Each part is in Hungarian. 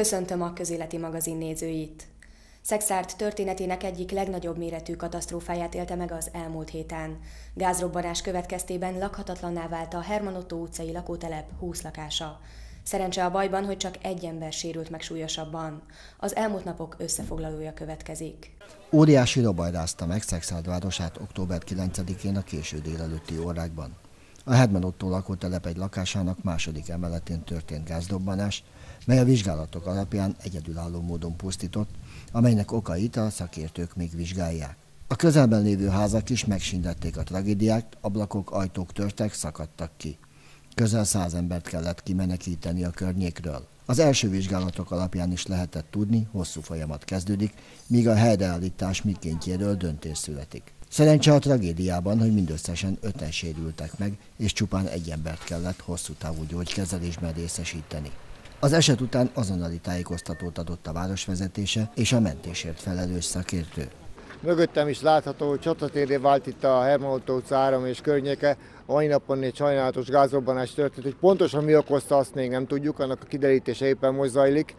Köszöntöm a közéleti magazin nézőit! Szexárt történetének egyik legnagyobb méretű katasztrófáját élte meg az elmúlt héten. Gázrobbanás következtében lakhatatlanná vált a Herman Otto utcai lakótelep 20 lakása. Szerencse a bajban, hogy csak egy ember sérült meg súlyosabban. Az elmúlt napok összefoglalója következik. Óriási robaj rázta meg Szexárd városát október 9-én a késő délelőtti órákban. A Herman Otto lakótelep egy lakásának második emeletén történt gázdobbanás, mely a vizsgálatok alapján egyedülálló módon pusztított, amelynek okait a szakértők még vizsgálják. A közelben lévő házak is megsindették a tragédiát, ablakok, ajtók törtek, szakadtak ki. Közel száz embert kellett kimenekíteni a környékről. Az első vizsgálatok alapján is lehetett tudni, hosszú folyamat kezdődik, míg a helyreállítás mikéntjéről döntés születik. Szerencse a tragédiában, hogy mindösszesen öten sérültek meg, és csupán egy embert kellett hosszú távú gyógykezelésben részesíteni. Az eset után azonnali tájékoztatót adott a városvezetése és a mentésért felelős szakértő. Mögöttem is látható, hogy csatatéré vált itt a Herman Otto utca áram és környéke. A mai napon egy sajnálatos gázrobbanás történt, hogy pontosan mi okozta, azt még nem tudjuk, annak a kiderítése éppen most zajlik.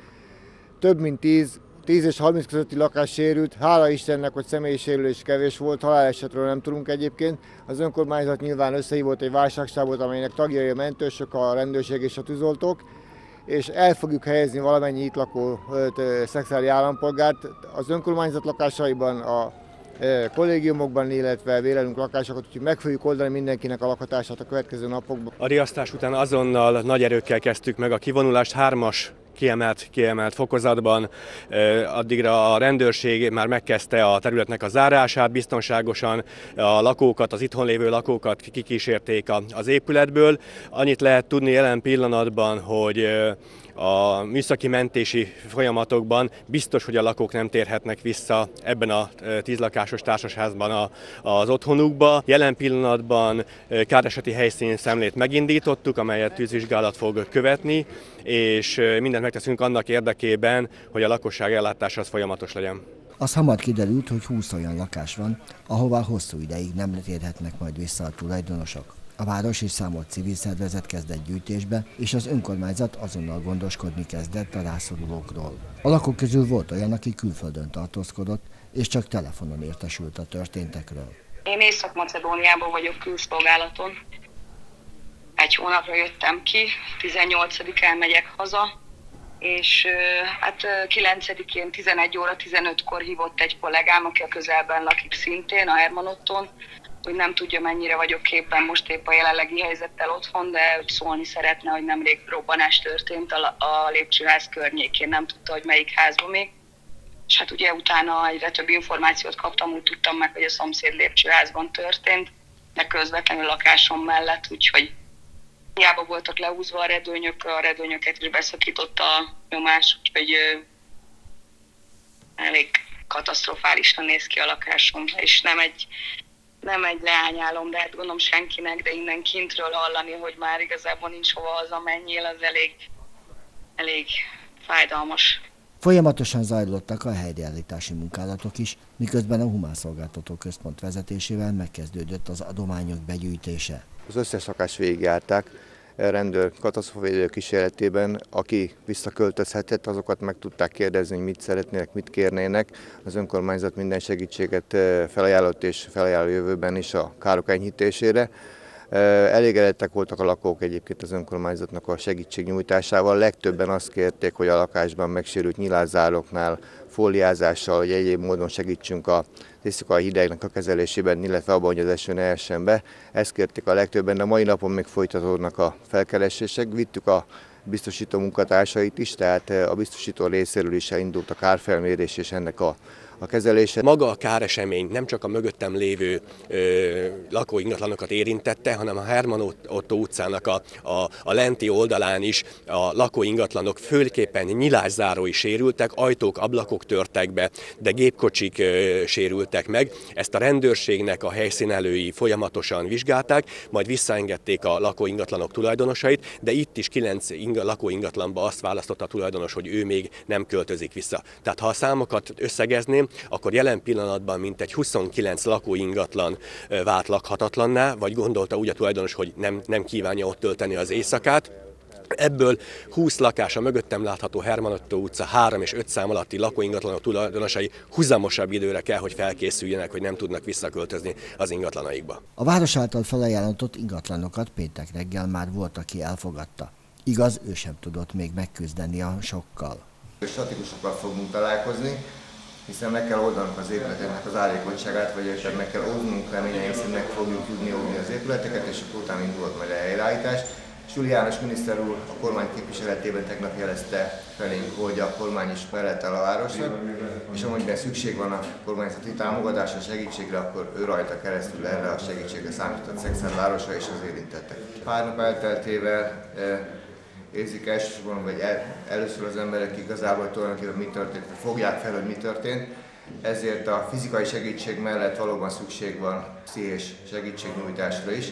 Több mint 10 10 és 30 közötti lakás sérült, hála Istennek, hogy személyi sérülés kevés volt, halálesetről nem tudunk egyébként. Az önkormányzat nyilván összehívott egy válságságot, amelynek tagjai a mentősök, a rendőrség és a tűzoltók és el fogjuk helyezni valamennyi itt lakó szexuális állampolgárt az önkormányzat lakásaiban, a kollégiumokban, illetve vélelünk lakásokat, úgyhogy meg fogjuk oldani mindenkinek a lakhatását a következő napokban. A riasztás után azonnal nagy erőkkel kezdtük meg a kivonulást, hármas kiemelt, kiemelt fokozatban. Addigra a rendőrség már megkezdte a területnek a zárását, biztonságosan a lakókat, az itthon lévő lakókat kikísérték az épületből. Annyit lehet tudni jelen pillanatban, hogy a műszaki mentési folyamatokban biztos, hogy a lakók nem térhetnek vissza ebben a tízlakásos társasházban az otthonukba. Jelen pillanatban káreseti helyszín szemlét megindítottuk, amelyet tűzvizsgálat fog követni, és mindent megteszünk annak érdekében, hogy a lakosság ellátása az folyamatos legyen. Az hamar kiderült, hogy 20 olyan lakás van, ahová hosszú ideig nem térhetnek majd vissza a tulajdonosok. A város és számos civil szervezet kezdett gyűjtésbe, és az önkormányzat azonnal gondoskodni kezdett a rászorulókról. A lakók közül volt olyan, aki külföldön tartózkodott, és csak telefonon értesült a történtekről. Én Észak-Macedóniában vagyok külszolgálaton. Egy hónapra jöttem ki, 18-án megyek haza, és hát 9-én 11 óra 15-kor hívott egy kollégám, aki a közelben lakik szintén, a Hermanotton, hogy nem tudja, mennyire vagyok képben most épp a jelenlegi helyzettel otthon, de szólni szeretne, hogy nemrég robbanás történt a, a lépcsőház környékén, nem tudta, hogy melyik házban még. És hát ugye utána egyre több információt kaptam, úgy tudtam meg, hogy a szomszéd lépcsőházban történt, de közvetlenül lakásom mellett, úgyhogy hiába voltak leúzva a redőnyök, a redőnyöket is beszakította a nyomás, úgyhogy elég katasztrofálisan néz ki a lakásom, és nem egy nem egy leányálom, de hát gondolom senkinek, de innen kintről hallani, hogy már igazából nincs hova hazamenjél, az elég, elég fájdalmas. Folyamatosan zajlottak a helyreállítási munkálatok is, miközben a Humán Szolgáltató Központ vezetésével megkezdődött az adományok begyűjtése. Az összes szakást végigjárták, rendőr katasztrofavédő kísérletében, aki visszaköltözhetett, azokat meg tudták kérdezni, hogy mit szeretnének, mit kérnének. Az önkormányzat minden segítséget felajánlott és felajánló jövőben is a károk enyhítésére. Elégedettek voltak a lakók egyébként az önkormányzatnak a segítségnyújtásával. Legtöbben azt kérték, hogy a lakásban megsérült nyilázzároknál fóliázással, vagy egyéb módon segítsünk a a hidegnek a kezelésében, illetve abban, hogy az eső ne essen be. Ezt kérték a legtöbben, de mai napon még folytatódnak a felkeresések. Vittük a biztosító munkatársait is, tehát a biztosító részéről is elindult a kárfelmérés és ennek a a kezelése. Maga a káresemény nem csak a mögöttem lévő ö, lakóingatlanokat érintette, hanem a Herman Otto utcának a, a, a lenti oldalán is a lakóingatlanok főképpen nyilászárói sérültek, ajtók, ablakok törtek be, de gépkocsik ö, sérültek meg. Ezt a rendőrségnek a helyszínelői folyamatosan vizsgálták, majd visszaengedték a lakóingatlanok tulajdonosait, de itt is kilenc inga, lakóingatlanba azt választotta a tulajdonos, hogy ő még nem költözik vissza. Tehát ha a számokat összegezném, akkor jelen pillanatban mintegy 29 lakóingatlan vált lakhatatlanná, vagy gondolta úgy a tulajdonos, hogy nem, nem kívánja ott tölteni az éjszakát, Ebből 20 lakás a mögöttem látható Hermanotto utca 3 és 5 szám alatti lakóingatlanok tulajdonosai huzamosabb időre kell, hogy felkészüljenek, hogy nem tudnak visszaköltözni az ingatlanaikba. A város által felajánlott ingatlanokat péntek reggel már volt, aki elfogadta. Igaz, ő sem tudott még megküzdeni a sokkal. Statikusokkal fogunk találkozni, hiszen meg kell oldanunk az épületeknek az árékonyságát, vagy esetleg meg kell oldnunk reményeink szerint meg fogjuk tudni oldani az épületeket, és akkor utána indult majd a helyreállítás. Suli János miniszter úr a kormány képviseletében tegnap jelezte felénk, hogy a kormány is mellett el a városnak, és amennyiben szükség van a kormányzati támogatásra, segítségre, akkor ő rajta keresztül erre a segítségre számított Szexár városa és az érintettek. Pár nap elteltével e, érzik elsősorban, vagy el, először az emberek igazából tulajdonképpen mi történt, fogják fel, hogy mi történt. Ezért a fizikai segítség mellett valóban szükség van pszichés segítségnyújtásra is.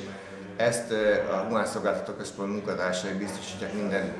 Ezt a Humán Szolgáltató Központ munkatársai biztosítják minden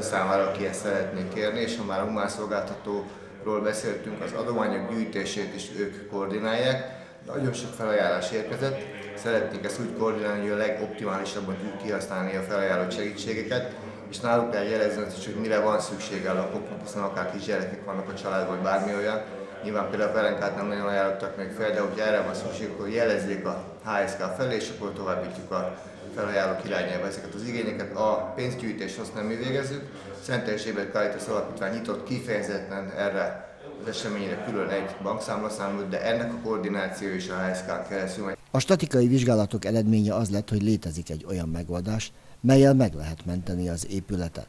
számára, aki ezt szeretné kérni, és ha már a Humán Szolgáltatóról beszéltünk, az adományok gyűjtését is ők koordinálják. Nagyon sok felajánlás érkezett, szeretnénk ezt úgy koordinálni, hogy a legoptimálisabban tudjuk kihasználni a felajánlott segítségeket, és náluk kell jelezni hogy mire van szüksége a lakóknak, hiszen akár kisgyerekek vannak a családban, vagy bármi olyan. Nyilván például a pelenkát nem nagyon ajánlottak még fel, de hogyha erre van szükség, akkor jelezzék a HSK felé, és akkor továbbítjuk a felajánlók irányába ezeket az igényeket. A pénzgyűjtés azt nem mi végezzük. Szentes Ébert Caritas Alapítvány nyitott kifejezetten erre az eseményre külön egy bankszámlaszámot, de ennek a koordináció is a HSK keresztül. A statikai vizsgálatok eredménye az lett, hogy létezik egy olyan megoldás, melyel meg lehet menteni az épületet.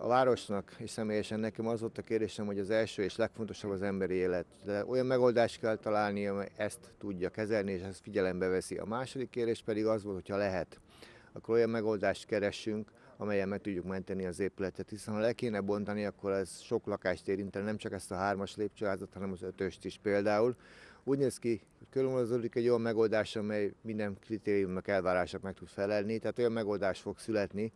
A városnak és személyesen nekem az volt a kérdésem, hogy az első és legfontosabb az emberi élet. De olyan megoldást kell találni, amely ezt tudja kezelni, és ezt figyelembe veszi. A második kérdés pedig az volt, hogyha lehet, akkor olyan megoldást keressünk, amelyen meg tudjuk menteni az épületet, hiszen ha le kéne bontani, akkor ez sok lakást érintene, nem csak ezt a hármas lépcsőházat, hanem az ötöst is például. Úgy néz ki, hogy körülmozódik egy olyan megoldás, amely minden kritériumnak, elvárásnak meg tud felelni, tehát olyan megoldás fog születni,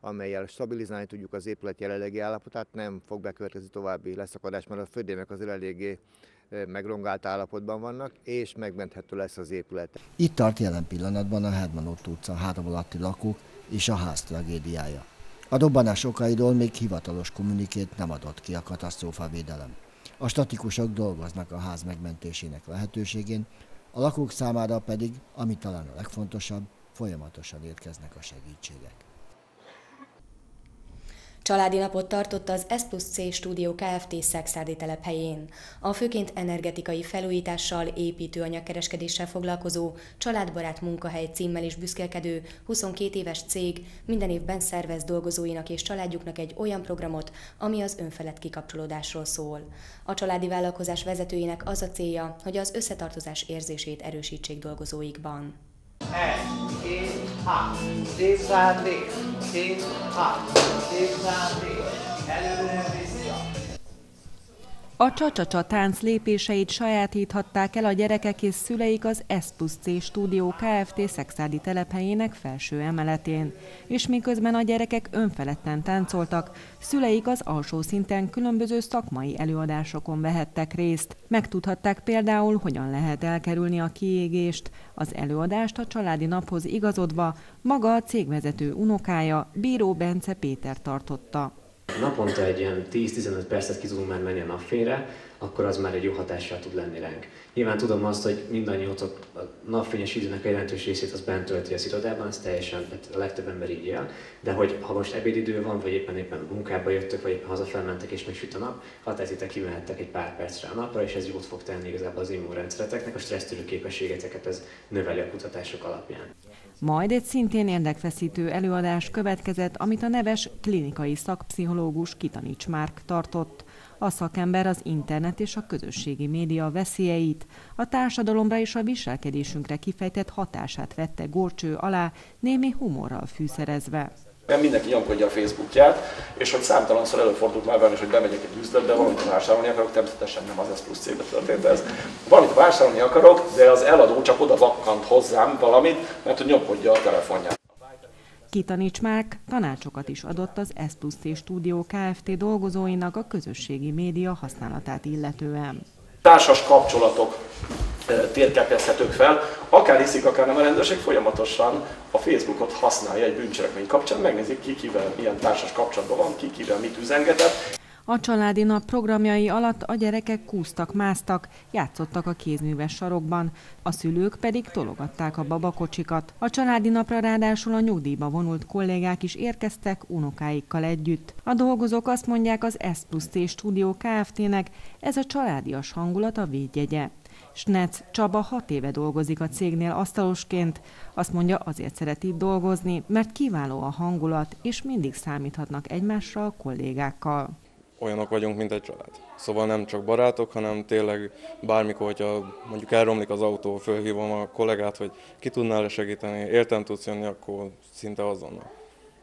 amelyel stabilizálni tudjuk az épület jelenlegi állapotát, nem fog bekövetkezni további leszakadás, mert a földémek azért eléggé megrongált állapotban vannak, és megmenthető lesz az épület. Itt tart jelen pillanatban a Herman Ott utca három alatti lakók és a ház tragédiája. A dobbanás okairól még hivatalos kommunikét nem adott ki a katasztrófavédelem. A statikusok dolgoznak a ház megmentésének lehetőségén, a lakók számára pedig, ami talán a legfontosabb, folyamatosan érkeznek a segítségek. Családi napot tartott az S plusz C stúdió Kft. Szexárdi telephelyén. A főként energetikai felújítással, építőanyagkereskedéssel foglalkozó, családbarát munkahely címmel is büszkélkedő 22 éves cég minden évben szervez dolgozóinak és családjuknak egy olyan programot, ami az önfelett kikapcsolódásról szól. A családi vállalkozás vezetőinek az a célja, hogy az összetartozás érzését erősítsék dolgozóikban. E, két, H, két, H, a csacsacsa tánc lépéseit sajátíthatták el a gyerekek és szüleik az S plusz C stúdió Kft. szexádi telephelyének felső emeletén, és miközben a gyerekek önfeledten táncoltak, szüleik az alsó szinten különböző szakmai előadásokon vehettek részt. Megtudhatták például, hogyan lehet elkerülni a kiégést. Az előadást a családi naphoz igazodva maga a cégvezető unokája, Bíró Bence Péter tartotta naponta egy ilyen 10-15 percet ki tudunk már menni a napfényre, akkor az már egy jó hatással tud lenni ránk. Nyilván tudom azt, hogy mindannyiótok a napfényes időnek a jelentős részét az bent tölti az irodában, ez teljesen, hát a legtöbb ember így él, de hogy ha most ebédidő van, vagy éppen éppen munkába jöttök, vagy éppen hazafelmentek és megsüt a nap, határitek kimehettek egy pár percre a napra, és ez jót fog tenni igazából az immunrendszereteknek, a stressztörő képességeteket ez növeli a kutatások alapján. Majd egy szintén érdekfeszítő előadás következett, amit a neves klinikai szakpszichológus Kitanics Márk tartott. A szakember az internet és a közösségi média veszélyeit, a társadalomra és a viselkedésünkre kifejtett hatását vette gorcső alá, némi humorral fűszerezve mert mindenki nyomkodja a Facebookját, és hogy számtalanszor előfordult már velem is, hogy bemegyek egy üzletbe, valamit vásárolni akarok, természetesen nem az S plusz cégbe történt ez. Valamit vásárolni akarok, de az eladó csak oda vakkant hozzám valamit, mert hogy nyomkodja a telefonját. Kitaníts Márk tanácsokat is adott az S plusz C stúdió Kft. dolgozóinak a közösségi média használatát illetően. Társas kapcsolatok térképezhetők fel. Akár hiszik, akár nem a rendőrség folyamatosan a Facebookot használja egy bűncselekmény kapcsán, megnézik ki kivel ilyen társas kapcsolatban van, ki kivel mit üzengetett. A családi nap programjai alatt a gyerekek kúztak, másztak, játszottak a kézműves sarokban, a szülők pedig tologatták a babakocsikat. A családi napra ráadásul a nyugdíjba vonult kollégák is érkeztek unokáikkal együtt. A dolgozók azt mondják az S plusz C stúdió Kft-nek, ez a családias hangulat a védjegye. Snec Csaba hat éve dolgozik a cégnél asztalosként. Azt mondja, azért szeret itt dolgozni, mert kiváló a hangulat, és mindig számíthatnak egymásra a kollégákkal olyanok vagyunk, mint egy család. Szóval nem csak barátok, hanem tényleg bármikor, hogyha mondjuk elromlik az autó, fölhívom a kollégát, hogy ki tudnál segíteni, értem tudsz jönni, akkor szinte azonnal.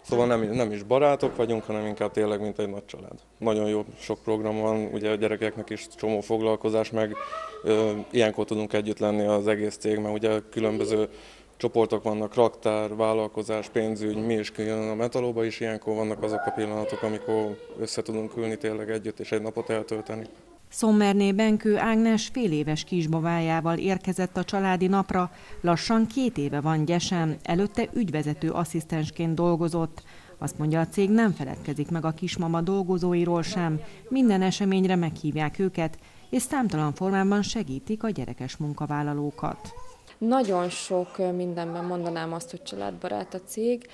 Szóval nem, nem is barátok vagyunk, hanem inkább tényleg, mint egy nagy család. Nagyon jó sok program van, ugye a gyerekeknek is csomó foglalkozás, meg ö, ilyenkor tudunk együtt lenni az egész cég, mert ugye különböző csoportok vannak, raktár, vállalkozás, pénzügy, mi is kijön a metalóba is, ilyenkor vannak azok a pillanatok, amikor össze tudunk ülni tényleg együtt és egy napot eltölteni. Szommerné Benkő Ágnes fél éves kisbavájával érkezett a családi napra, lassan két éve van gyesen, előtte ügyvezető asszisztensként dolgozott. Azt mondja, a cég nem feledkezik meg a kismama dolgozóiról sem, minden eseményre meghívják őket, és számtalan formában segítik a gyerekes munkavállalókat. Nagyon sok mindenben mondanám azt, hogy családbarát a cég.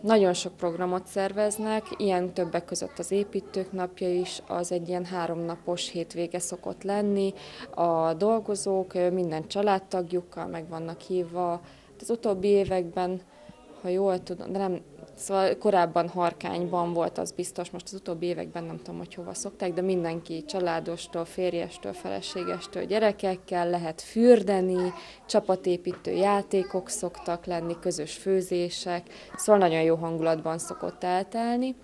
Nagyon sok programot szerveznek, ilyen többek között az építők napja is, az egy ilyen háromnapos hétvége szokott lenni. A dolgozók minden családtagjukkal meg vannak hívva. Az utóbbi években, ha jól tudom, de nem, Szóval korábban Harkányban volt, az biztos, most az utóbbi években nem tudom, hogy hova szokták, de mindenki családostól, férjestől, feleségestől, gyerekekkel lehet fürdeni, csapatépítő játékok szoktak lenni, közös főzések, szóval nagyon jó hangulatban szokott eltelni.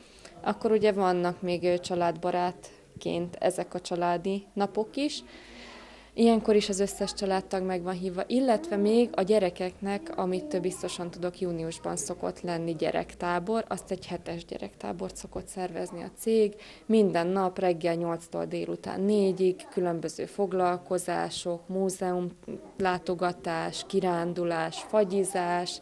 Akkor ugye vannak még családbarátként ezek a családi napok is, Ilyenkor is az összes családtag meg van hívva, illetve még a gyerekeknek, amit biztosan tudok, júniusban szokott lenni gyerektábor, azt egy hetes gyerektábort szokott szervezni a cég. Minden nap reggel 8-tól délután 4-ig, különböző foglalkozások, múzeum látogatás, kirándulás, fagyizás,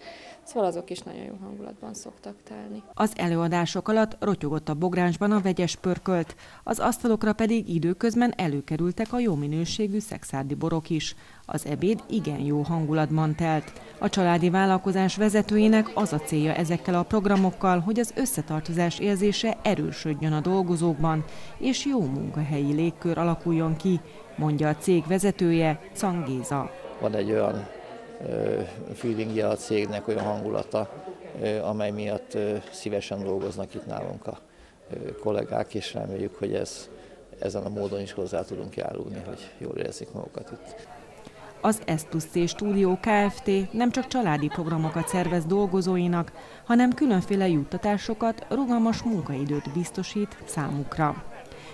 Szóval azok is nagyon jó hangulatban szoktak telni. Az előadások alatt rotyogott a bogránsban a vegyes pörkölt, az asztalokra pedig időközben előkerültek a jó minőségű szexárdi borok is. Az ebéd igen jó hangulatban telt. A családi vállalkozás vezetőjének az a célja ezekkel a programokkal, hogy az összetartozás érzése erősödjön a dolgozókban, és jó munkahelyi légkör alakuljon ki, mondja a cég vezetője, Cangéza. Van egy olyan feelingje a cégnek, olyan hangulata, amely miatt szívesen dolgoznak itt nálunk a kollégák, és reméljük, hogy ez, ezen a módon is hozzá tudunk járulni, hogy jól érzik magukat itt. Az S plusz C Stúdió Kft. nem csak családi programokat szervez dolgozóinak, hanem különféle juttatásokat, rugalmas munkaidőt biztosít számukra.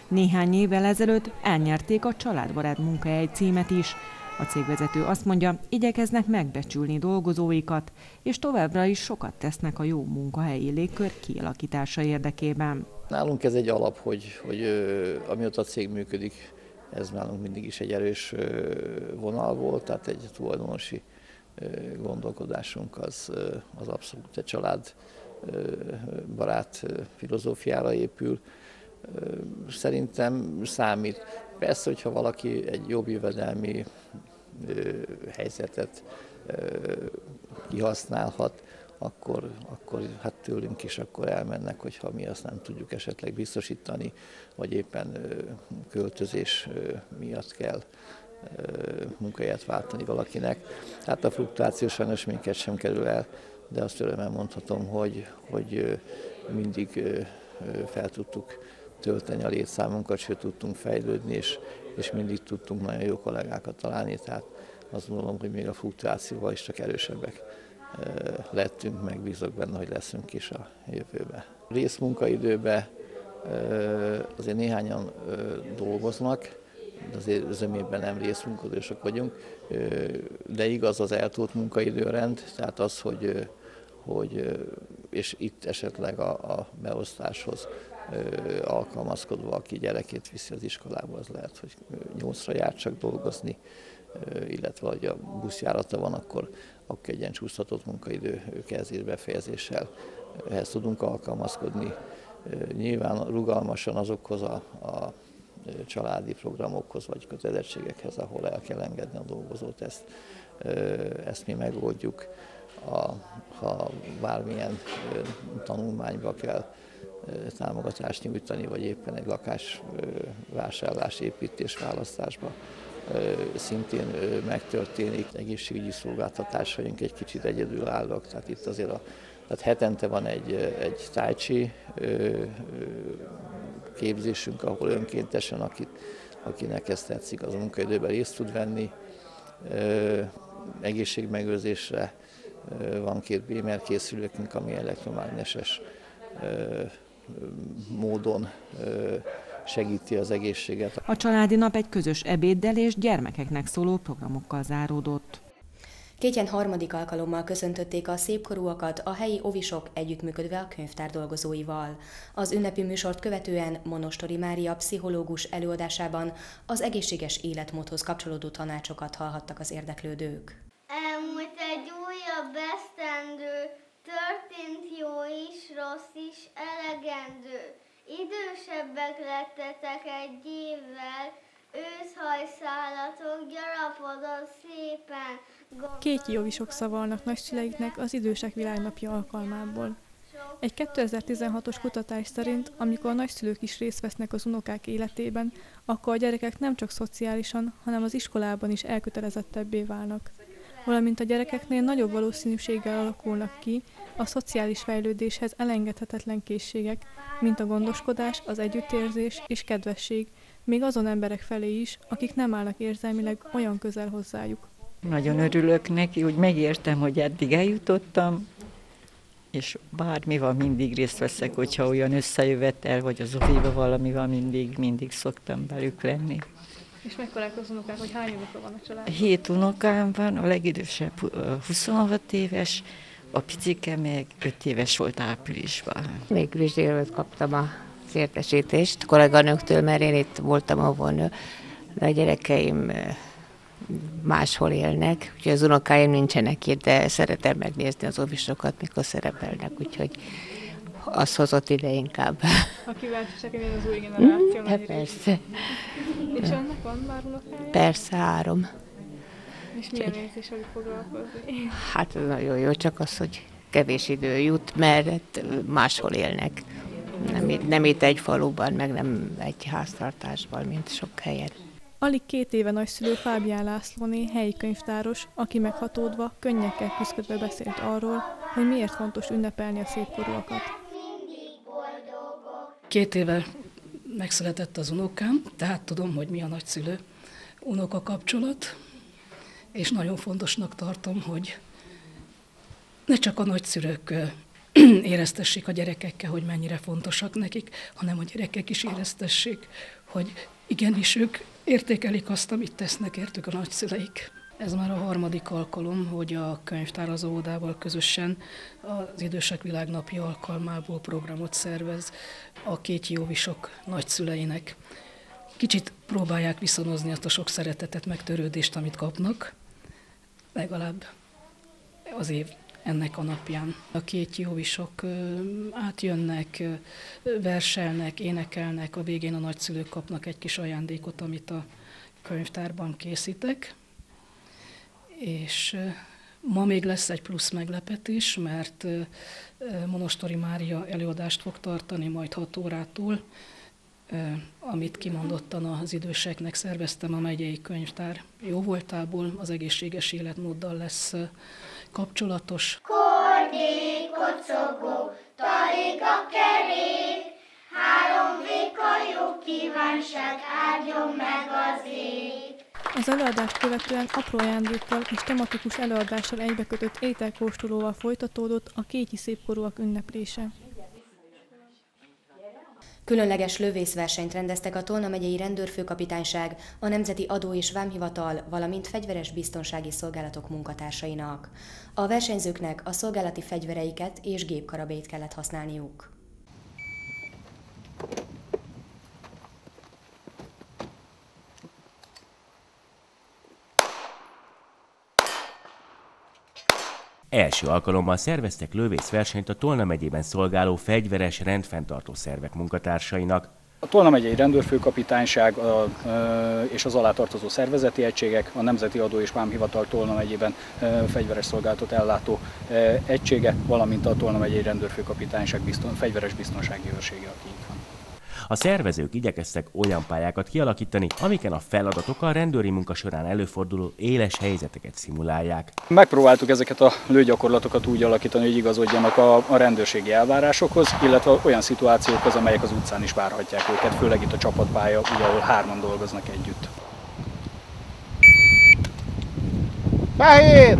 Néhány évvel ezelőtt elnyerték a Családbarát munkahely címet is, a cégvezető azt mondja, igyekeznek megbecsülni dolgozóikat, és továbbra is sokat tesznek a jó munkahelyi légkör kialakítása érdekében. Nálunk ez egy alap, hogy, hogy amióta a cég működik, ez nálunk mindig is egy erős vonal volt, tehát egy tulajdonosi gondolkodásunk az, az abszolút egy család barát filozófiára épül. Szerintem számít. Persze, hogyha valaki egy jobb jövedelmi helyzetet kihasználhat, akkor, akkor hát tőlünk is akkor elmennek, hogyha mi azt nem tudjuk esetleg biztosítani, vagy éppen költözés miatt kell munkahelyet váltani valakinek. Hát a fluktuáció sajnos minket sem kerül el, de azt örömmel mondhatom, hogy, hogy mindig fel tudtuk tölteni a létszámunkat, sőt tudtunk fejlődni, és, és mindig tudtunk nagyon jó kollégákat találni, tehát azt gondolom, hogy még a fluktuációval is csak erősebbek lettünk, meg bízok benne, hogy leszünk is a jövőben. Részmunkaidőben azért néhányan dolgoznak, de azért zömében nem részmunkadősök vagyunk, de igaz az eltúlt munkaidőrend, tehát az, hogy, hogy és itt esetleg a, a beosztáshoz alkalmazkodva, aki gyerekét viszi az iskolába, az lehet, hogy nyolcra jár csak dolgozni, illetve hogy a buszjárata van, akkor, akkor egy ilyen csúsztatott munkaidő kezdés befejezéssel ehhez tudunk alkalmazkodni. Nyilván rugalmasan azokhoz a, a családi programokhoz vagy kötelezettségekhez, ahol el kell engedni a dolgozót, ezt, ezt mi megoldjuk. A, ha bármilyen tanulmányba kell támogatást nyújtani, vagy éppen egy lakás vásárlás, építés választásba szintén megtörténik. Egészségügyi szolgáltatásaink egy kicsit egyedül állnak, tehát itt azért a tehát hetente van egy, egy tájcsi képzésünk, ahol önkéntesen, akit, akinek ezt tetszik, az munkaidőben részt tud venni. Egészségmegőrzésre van két BMR készülőkünk, ami elektromágneses módon segíti az egészséget. A családi nap egy közös ebéddel és gyermekeknek szóló programokkal záródott. Kétjen harmadik alkalommal köszöntötték a szépkorúakat a helyi ovisok együttműködve a könyvtár dolgozóival. Az ünnepi műsort követően Monostori Mária pszichológus előadásában az egészséges életmódhoz kapcsolódó tanácsokat hallhattak az érdeklődők. Elmúlt egy újabb esztendő, történt jó is, rossz is, elegendő. Idősebbek lettetek egy évvel, őszhajszálatok gyarapodott szépen, Két jovisok szavalnak nagyszüleiknek az idősek világnapja alkalmából. Egy 2016-os kutatás szerint, amikor a nagyszülők is részt vesznek az unokák életében, akkor a gyerekek nem csak szociálisan, hanem az iskolában is elkötelezettebbé válnak. Valamint a gyerekeknél nagyobb valószínűséggel alakulnak ki a szociális fejlődéshez elengedhetetlen készségek, mint a gondoskodás, az együttérzés és kedvesség, még azon emberek felé is, akik nem állnak érzelmileg olyan közel hozzájuk. Nagyon örülök neki, hogy megértem, hogy eddig eljutottam, és bármi van, mindig részt veszek, hogyha olyan összejövetel, vagy az oviba valami van, mindig, mindig szoktam belük lenni. És mekkorák az unokák, hogy hány unoka van a családban? Hét unokám van, a legidősebb 26 éves, a picike meg 5 éves volt áprilisban. Végül is délőtt kaptam a értesítést kolléganőktől, mert én itt voltam a vonő, de a gyerekeim máshol élnek, úgyhogy az unokáim nincsenek itt, de szeretem megnézni az ovisokat, mikor szerepelnek, úgyhogy az hozott ide inkább. A kíváncsiság, az új generáció. Mm, hát persze. És önnek van már unokája? Persze, három. És milyen érzés, hogy foglalkozni? Hát nagyon jó, csak az, hogy kevés idő jut, mert máshol élnek. Nem, nem itt egy faluban, meg nem egy háztartásban, mint sok helyen. Alig két éve nagyszülő Fábián Lászlóné helyi könyvtáros, aki meghatódva, könnyekkel küzdködve beszélt arról, hogy miért fontos ünnepelni a szépkorúakat. Két éve megszületett az unokám, tehát tudom, hogy mi a nagyszülő unoka kapcsolat, és nagyon fontosnak tartom, hogy ne csak a nagyszülők éreztessék a gyerekekkel, hogy mennyire fontosak nekik, hanem a gyerekek is éreztessék, hogy igenis ők értékelik azt, amit tesznek értük a nagyszüleik. Ez már a harmadik alkalom, hogy a könyvtárazó óvodával közösen az Idősek Világnapja alkalmából programot szervez a két jóvisok nagyszüleinek. Kicsit próbálják viszonozni azt a sok szeretetet, megtörődést, amit kapnak, legalább az év ennek a napján. A két jóvisok átjönnek, verselnek, énekelnek, a végén a nagyszülők kapnak egy kis ajándékot, amit a könyvtárban készítek. És ma még lesz egy plusz meglepetés, mert Monostori Mária előadást fog tartani majd 6 órától, amit kimondottan az időseknek szerveztem a megyei könyvtár jó voltából, az egészséges életmóddal lesz kapcsolatos. Kordék, kocogó, talig a kerék, három véka kívánság áldjon meg az ég. Az előadást követően apró ajándékkal és tematikus előadással egybekötött ételkóstolóval folytatódott a kéti szépkorúak ünneplése. Különleges lövészversenyt rendeztek a Tolna megyei rendőrfőkapitányság, a Nemzeti Adó és Vámhivatal, valamint fegyveres biztonsági szolgálatok munkatársainak. A versenyzőknek a szolgálati fegyvereiket és gépkarabét kellett használniuk. Első alkalommal szerveztek lövészversenyt a Tolna megyében szolgáló fegyveres rendfenntartó szervek munkatársainak. A Tolna megyei rendőrfőkapitányság a, a, és az alátartozó szervezeti egységek, a Nemzeti Adó és Vámhivatal Tolna megyében e, fegyveres szolgálatot ellátó egysége, valamint a Tolna megyei rendőrfőkapitányság bizton, fegyveres biztonsági őrsége, aki itt van. A szervezők igyekeztek olyan pályákat kialakítani, amiken a feladatok a rendőri munka során előforduló éles helyzeteket szimulálják. Megpróbáltuk ezeket a lőgyakorlatokat úgy alakítani, hogy igazodjanak a, a rendőrségi elvárásokhoz, illetve olyan szituációkhoz, amelyek az utcán is várhatják őket, főleg itt a csapatpálya, ugye, ahol hárman dolgoznak együtt. Fehér!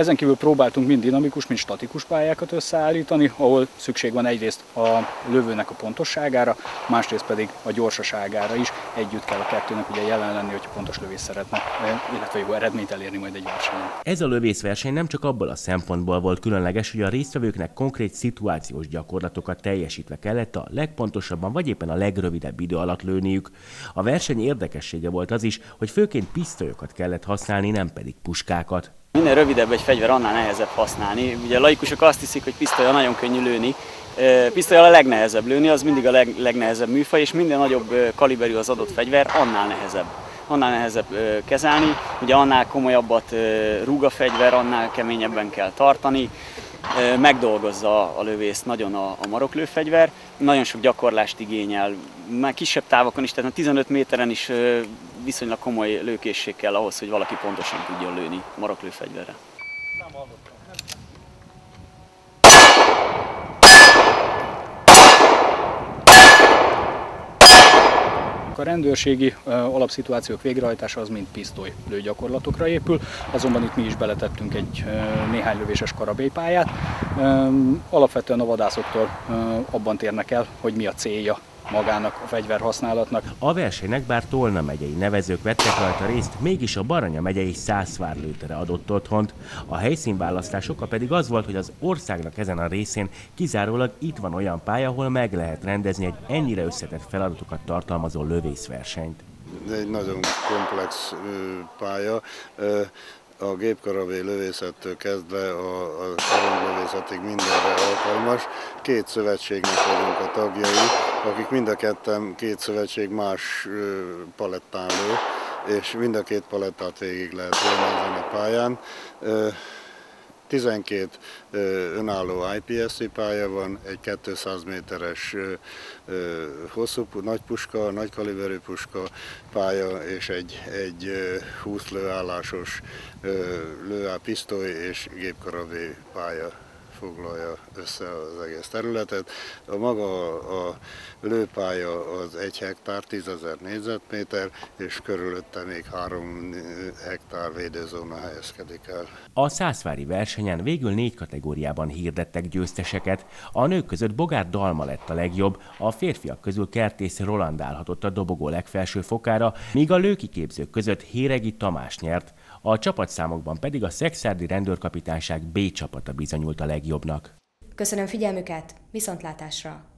Ezen kívül próbáltunk mind dinamikus, mind statikus pályákat összeállítani, ahol szükség van egyrészt a lövőnek a pontosságára, másrészt pedig a gyorsaságára is. Együtt kell a kettőnek ugye jelen lenni, hogyha pontos lövés szeretne, illetve jó eredményt elérni majd egy versenyen. Ez a lövészverseny nem csak abból a szempontból volt különleges, hogy a résztvevőknek konkrét szituációs gyakorlatokat teljesítve kellett a legpontosabban vagy éppen a legrövidebb idő alatt lőniük. A verseny érdekessége volt az is, hogy főként pisztolyokat kellett használni, nem pedig puskákat. Minél rövidebb egy fegyver, annál nehezebb használni. Ugye a laikusok azt hiszik, hogy pisztolya nagyon könnyű lőni. Pisztolyal a legnehezebb lőni, az mindig a leg, legnehezebb műfaj, és minden nagyobb kaliberű az adott fegyver, annál nehezebb. Annál nehezebb kezelni, ugye annál komolyabbat rúg a fegyver, annál keményebben kell tartani megdolgozza a lövészt nagyon a, a maroklőfegyver, nagyon sok gyakorlást igényel, már kisebb távokon is, tehát a 15 méteren is viszonylag komoly lőkészség kell ahhoz, hogy valaki pontosan tudjon lőni maroklőfegyverre. A rendőrségi alapszituációk végrehajtása az mind pisztoly lőgyakorlatokra épül, azonban itt mi is beletettünk egy néhány lövéses karabélypályát. Alapvetően a vadászoktól abban térnek el, hogy mi a célja magának a fegyverhasználatnak. A versenynek bár Tolna megyei nevezők vettek rajta részt, mégis a Baranya megyei Szászvár lőtere adott otthont. A helyszínválasztás oka pedig az volt, hogy az országnak ezen a részén kizárólag itt van olyan pálya, ahol meg lehet rendezni egy ennyire összetett feladatokat tartalmazó lövészversenyt. Egy nagyon komplex pálya a gépkarabé lövészettől kezdve a, a lövészetig mindenre alkalmas. Két szövetségnek vagyunk a tagjai, akik mind a ketten két szövetség más palettán lő, és mind a két palettát végig lehet lőni ezen a pályán. 12 önálló IPSC pálya van, egy 200 méteres hosszú nagy puska, nagy kaliberű puska pálya és egy, egy 20 lőállásos lőáll pisztoly és gépkarabé pálya foglalja össze az egész területet. A maga a lőpálya az 1 hektár, 10 ezer négyzetméter, és körülötte még 3 hektár védőzóna helyezkedik el. A Szászvári versenyen végül négy kategóriában hirdettek győzteseket. A nők között Bogár Dalma lett a legjobb, a férfiak közül Kertész Roland állhatott a dobogó legfelső fokára, míg a lőkiképzők között Héregi Tamás nyert. A csapatszámokban pedig a Szexárdi rendőrkapitányság B csapata bizonyult a legjobbnak. Köszönöm figyelmüket, viszontlátásra!